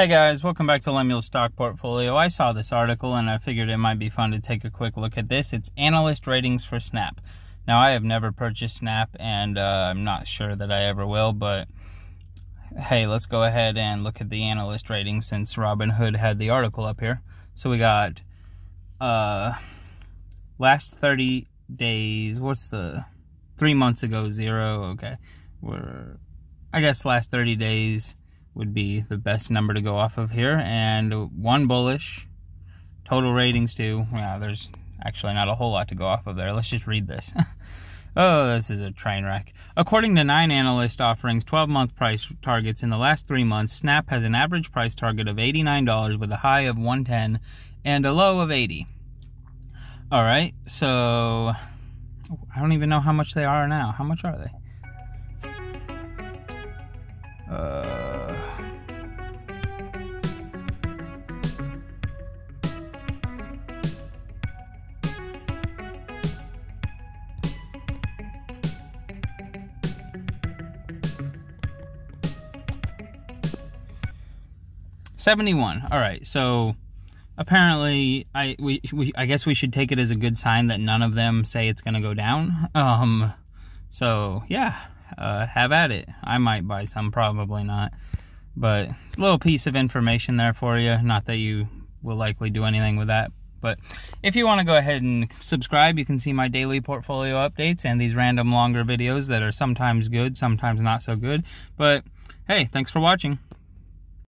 Hey guys, welcome back to Lemuel Stock Portfolio. I saw this article and I figured it might be fun to take a quick look at this. It's analyst ratings for Snap. Now, I have never purchased Snap and uh, I'm not sure that I ever will, but hey, let's go ahead and look at the analyst ratings since Robinhood had the article up here. So we got uh, last 30 days, what's the three months ago, zero, okay. We're, I guess last 30 days would be the best number to go off of here. And one bullish, total ratings too. Yeah, there's actually not a whole lot to go off of there. Let's just read this. oh, this is a train wreck. According to nine analyst offerings, 12 month price targets in the last three months, Snap has an average price target of $89 with a high of 110 and a low of 80. All right, so I don't even know how much they are now. How much are they? Uh, 71. All right. So apparently I we, we I guess we should take it as a good sign that none of them say it's going to go down. Um so yeah, uh, have at it. I might buy some, probably not. But little piece of information there for you. Not that you will likely do anything with that. But if you want to go ahead and subscribe, you can see my daily portfolio updates and these random longer videos that are sometimes good, sometimes not so good. But hey, thanks for watching.